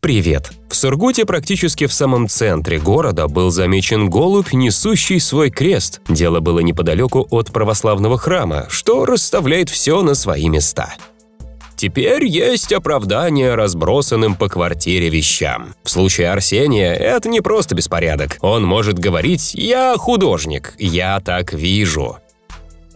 Привет! В Сургуте практически в самом центре города был замечен голубь, несущий свой крест. Дело было неподалеку от православного храма, что расставляет все на свои места. Теперь есть оправдание разбросанным по квартире вещам. В случае Арсения это не просто беспорядок. Он может говорить «я художник, я так вижу».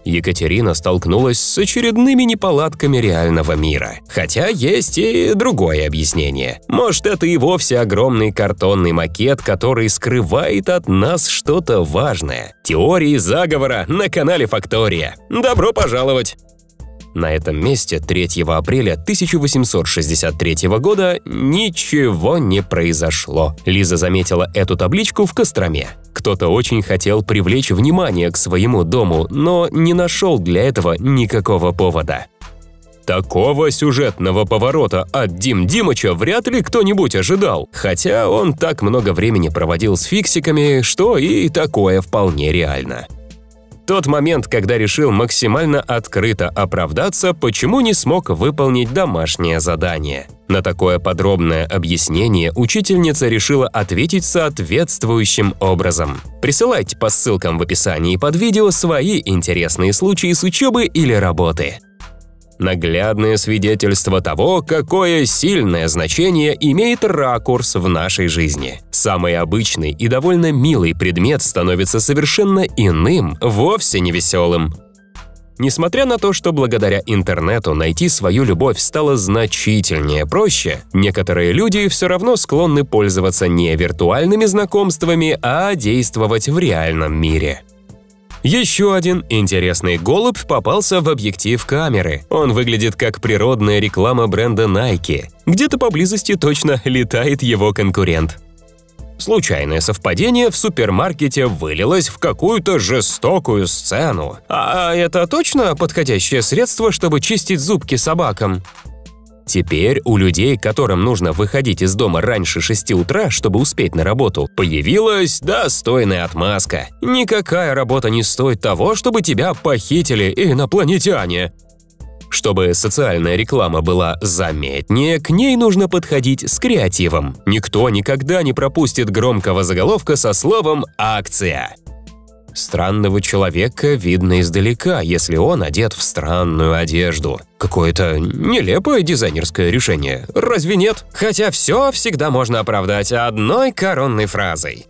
Екатерина столкнулась с очередными неполадками реального мира. Хотя есть и другое объяснение. Может, это и вовсе огромный картонный макет, который скрывает от нас что-то важное. Теории заговора на канале Фактория. Добро пожаловать! На этом месте 3 апреля 1863 года ничего не произошло. Лиза заметила эту табличку в Костроме. Кто-то очень хотел привлечь внимание к своему дому, но не нашел для этого никакого повода. Такого сюжетного поворота от Дим Димыча вряд ли кто-нибудь ожидал, хотя он так много времени проводил с фиксиками, что и такое вполне реально. Тот момент, когда решил максимально открыто оправдаться, почему не смог выполнить домашнее задание. На такое подробное объяснение учительница решила ответить соответствующим образом. Присылайте по ссылкам в описании под видео свои интересные случаи с учебы или работы. Наглядное свидетельство того, какое сильное значение имеет ракурс в нашей жизни. Самый обычный и довольно милый предмет становится совершенно иным, вовсе не веселым. Несмотря на то, что благодаря интернету найти свою любовь стало значительнее проще, некоторые люди все равно склонны пользоваться не виртуальными знакомствами, а действовать в реальном мире. Еще один интересный голубь попался в объектив камеры. Он выглядит как природная реклама бренда Nike. Где-то поблизости точно летает его конкурент. Случайное совпадение в супермаркете вылилось в какую-то жестокую сцену. А это точно подходящее средство, чтобы чистить зубки собакам? Теперь у людей, которым нужно выходить из дома раньше 6 утра, чтобы успеть на работу, появилась достойная отмазка. Никакая работа не стоит того, чтобы тебя похитили инопланетяне. Чтобы социальная реклама была заметнее, к ней нужно подходить с креативом. Никто никогда не пропустит громкого заголовка со словом «акция». Странного человека видно издалека, если он одет в странную одежду. Какое-то нелепое дизайнерское решение, разве нет? Хотя все всегда можно оправдать одной коронной фразой.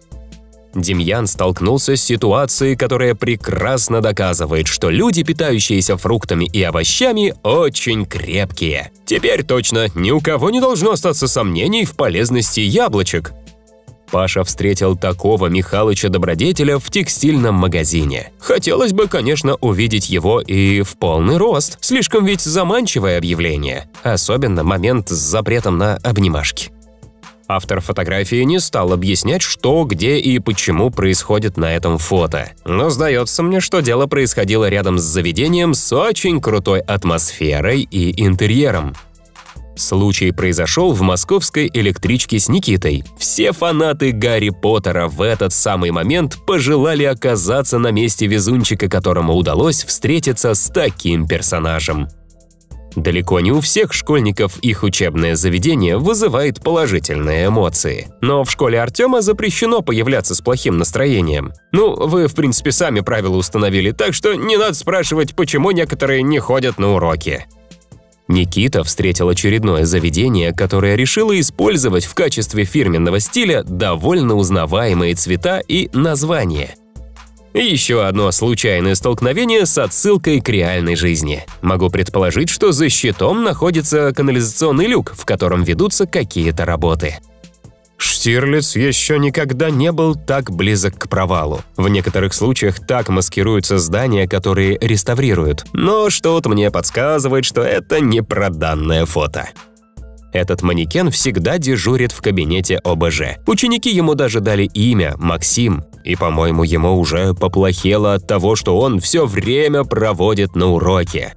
Демьян столкнулся с ситуацией, которая прекрасно доказывает, что люди, питающиеся фруктами и овощами, очень крепкие. Теперь точно ни у кого не должно остаться сомнений в полезности яблочек. Паша встретил такого Михалыча Добродетеля в текстильном магазине. Хотелось бы, конечно, увидеть его и в полный рост. Слишком ведь заманчивое объявление. Особенно момент с запретом на обнимашки. Автор фотографии не стал объяснять, что, где и почему происходит на этом фото. Но сдается мне, что дело происходило рядом с заведением с очень крутой атмосферой и интерьером. Случай произошел в московской электричке с Никитой. Все фанаты Гарри Поттера в этот самый момент пожелали оказаться на месте везунчика, которому удалось встретиться с таким персонажем. Далеко не у всех школьников их учебное заведение вызывает положительные эмоции. Но в школе Артема запрещено появляться с плохим настроением. Ну, вы, в принципе, сами правила установили, так что не надо спрашивать, почему некоторые не ходят на уроки. Никита встретил очередное заведение, которое решило использовать в качестве фирменного стиля довольно узнаваемые цвета и названия. Еще одно случайное столкновение с отсылкой к реальной жизни. Могу предположить, что за щитом находится канализационный люк, в котором ведутся какие-то работы. Штирлиц еще никогда не был так близок к провалу. В некоторых случаях так маскируются здания, которые реставрируют. Но что-то мне подсказывает, что это не проданное фото. Этот манекен всегда дежурит в кабинете ОБЖ. Ученики ему даже дали имя – Максим. И, по-моему, ему уже поплохело от того, что он все время проводит на уроке.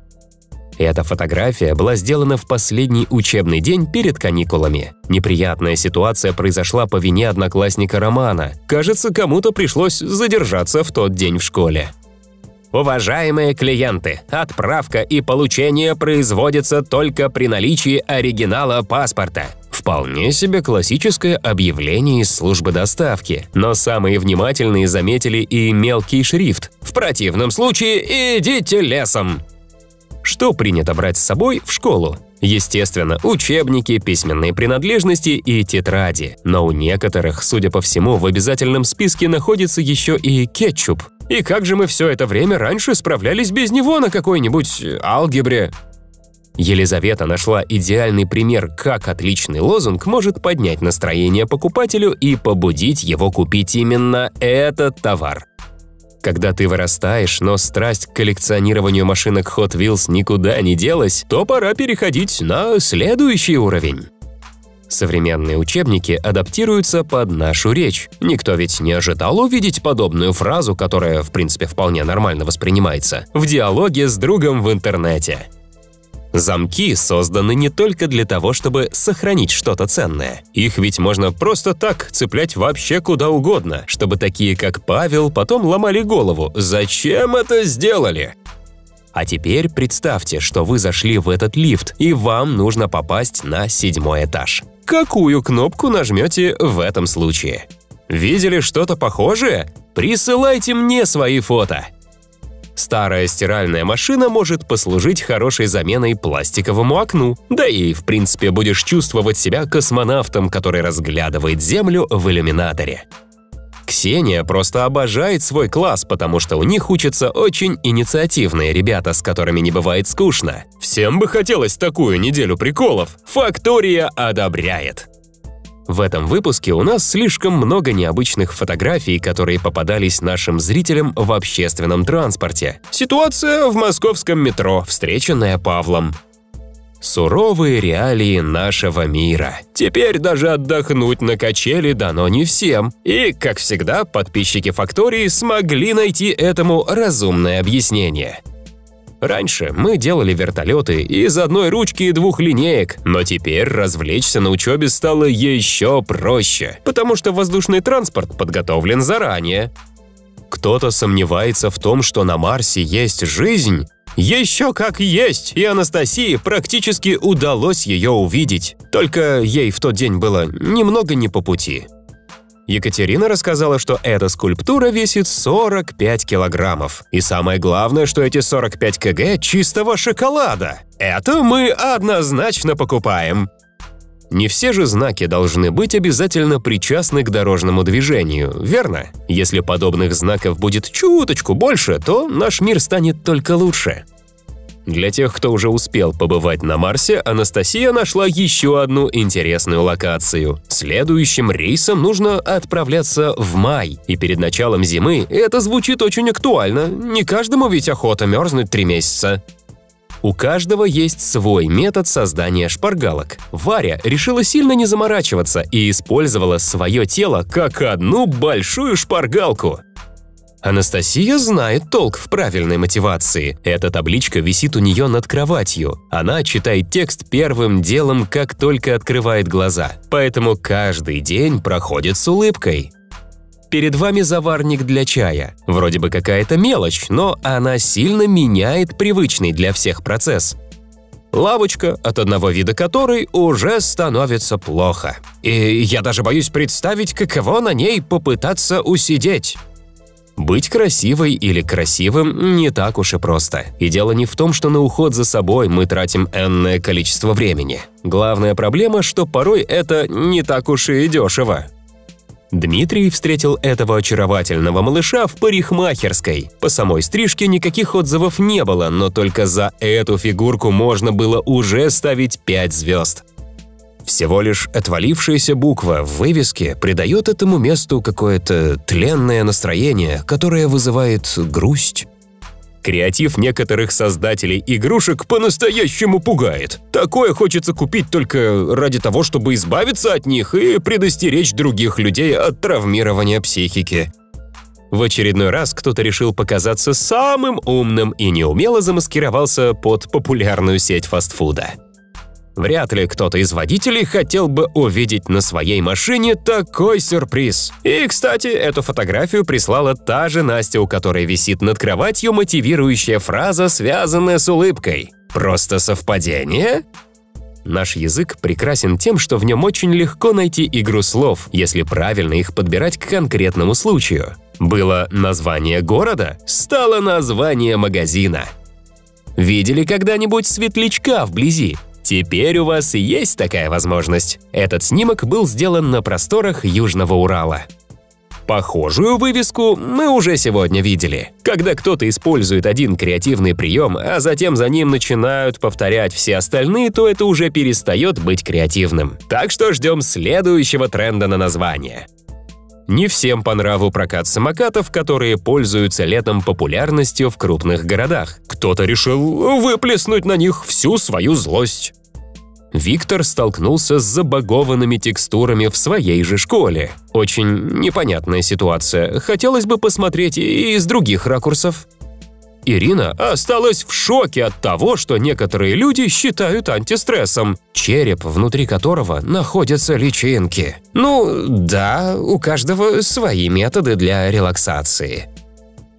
Эта фотография была сделана в последний учебный день перед каникулами. Неприятная ситуация произошла по вине одноклассника Романа. Кажется, кому-то пришлось задержаться в тот день в школе. Уважаемые клиенты, отправка и получение производятся только при наличии оригинала паспорта Вполне себе классическое объявление из службы доставки, но самые внимательные заметили и мелкий шрифт. В противном случае идите лесом. Что принято брать с собой в школу? Естественно, учебники, письменные принадлежности и тетради. Но у некоторых, судя по всему, в обязательном списке находится еще и кетчуп. И как же мы все это время раньше справлялись без него на какой-нибудь алгебре? Елизавета нашла идеальный пример, как отличный лозунг может поднять настроение покупателю и побудить его купить именно этот товар. Когда ты вырастаешь, но страсть к коллекционированию машинок Hot Wheels никуда не делась, то пора переходить на следующий уровень. Современные учебники адаптируются под нашу речь. Никто ведь не ожидал увидеть подобную фразу, которая, в принципе, вполне нормально воспринимается, в диалоге с другом в интернете. Замки созданы не только для того, чтобы сохранить что-то ценное. Их ведь можно просто так цеплять вообще куда угодно, чтобы такие, как Павел, потом ломали голову. Зачем это сделали? А теперь представьте, что вы зашли в этот лифт, и вам нужно попасть на седьмой этаж. Какую кнопку нажмете в этом случае? Видели что-то похожее? Присылайте мне свои фото. Старая стиральная машина может послужить хорошей заменой пластиковому окну. Да и, в принципе, будешь чувствовать себя космонавтом, который разглядывает Землю в иллюминаторе. Ксения просто обожает свой класс, потому что у них учатся очень инициативные ребята, с которыми не бывает скучно. Всем бы хотелось такую неделю приколов. Фактория одобряет. В этом выпуске у нас слишком много необычных фотографий, которые попадались нашим зрителям в общественном транспорте. Ситуация в московском метро, встреченная Павлом. Суровые реалии нашего мира. Теперь даже отдохнуть на качели дано не всем. И, как всегда, подписчики Фактории смогли найти этому разумное объяснение – Раньше мы делали вертолеты из одной ручки и двух линеек, но теперь развлечься на учебе стало еще проще, потому что воздушный транспорт подготовлен заранее. Кто-то сомневается в том, что на Марсе есть жизнь? Еще как есть, и Анастасии практически удалось ее увидеть. Только ей в тот день было немного не по пути. Екатерина рассказала, что эта скульптура весит 45 килограммов. И самое главное, что эти 45 кг чистого шоколада. Это мы однозначно покупаем. Не все же знаки должны быть обязательно причастны к дорожному движению, верно? Если подобных знаков будет чуточку больше, то наш мир станет только лучше. Для тех, кто уже успел побывать на Марсе, Анастасия нашла еще одну интересную локацию. Следующим рейсом нужно отправляться в май, и перед началом зимы это звучит очень актуально. Не каждому ведь охота мерзнуть три месяца. У каждого есть свой метод создания шпаргалок. Варя решила сильно не заморачиваться и использовала свое тело как одну большую шпаргалку. Анастасия знает толк в правильной мотивации. Эта табличка висит у нее над кроватью. Она читает текст первым делом, как только открывает глаза. Поэтому каждый день проходит с улыбкой. Перед вами заварник для чая. Вроде бы какая-то мелочь, но она сильно меняет привычный для всех процесс. Лавочка, от одного вида которой уже становится плохо. И я даже боюсь представить, каково на ней попытаться усидеть. Быть красивой или красивым не так уж и просто. И дело не в том, что на уход за собой мы тратим энное количество времени. Главная проблема, что порой это не так уж и дешево. Дмитрий встретил этого очаровательного малыша в парикмахерской. По самой стрижке никаких отзывов не было, но только за эту фигурку можно было уже ставить 5 звезд. Всего лишь отвалившаяся буква в вывеске придает этому месту какое-то тленное настроение, которое вызывает грусть. Креатив некоторых создателей игрушек по-настоящему пугает. Такое хочется купить только ради того, чтобы избавиться от них и предостеречь других людей от травмирования психики. В очередной раз кто-то решил показаться самым умным и неумело замаскировался под популярную сеть фастфуда. Вряд ли кто-то из водителей хотел бы увидеть на своей машине такой сюрприз. И, кстати, эту фотографию прислала та же Настя, у которой висит над кроватью мотивирующая фраза, связанная с улыбкой. Просто совпадение? Наш язык прекрасен тем, что в нем очень легко найти игру слов, если правильно их подбирать к конкретному случаю. Было название города, стало название магазина. Видели когда-нибудь светлячка вблизи? Теперь у вас есть такая возможность. Этот снимок был сделан на просторах Южного Урала. Похожую вывеску мы уже сегодня видели. Когда кто-то использует один креативный прием, а затем за ним начинают повторять все остальные, то это уже перестает быть креативным. Так что ждем следующего тренда на название. Не всем по нраву прокат самокатов, которые пользуются летом популярностью в крупных городах. Кто-то решил выплеснуть на них всю свою злость. Виктор столкнулся с забагованными текстурами в своей же школе. Очень непонятная ситуация. Хотелось бы посмотреть и из других ракурсов. Ирина осталась в шоке от того, что некоторые люди считают антистрессом, череп, внутри которого находятся личинки. Ну, да, у каждого свои методы для релаксации.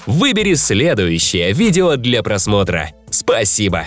Выбери следующее видео для просмотра. Спасибо!